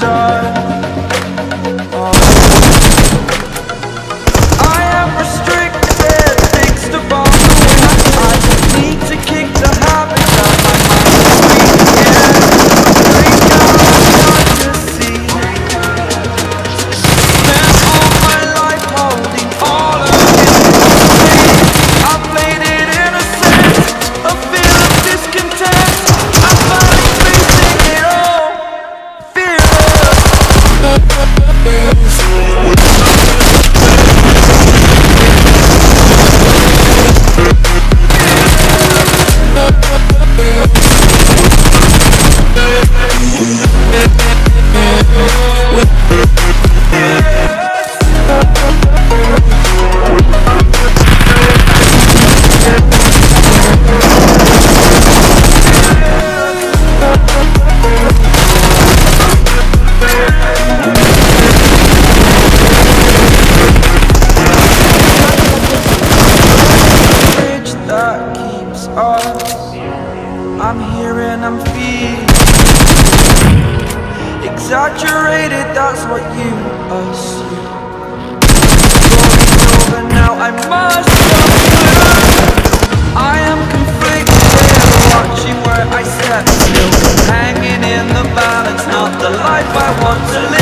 done. I'm here and I'm feeling Exaggerated, that's what you assume. Story's over now, I must I am conflicted, watching where I step. Still Hanging in the balance, not the life I want to live.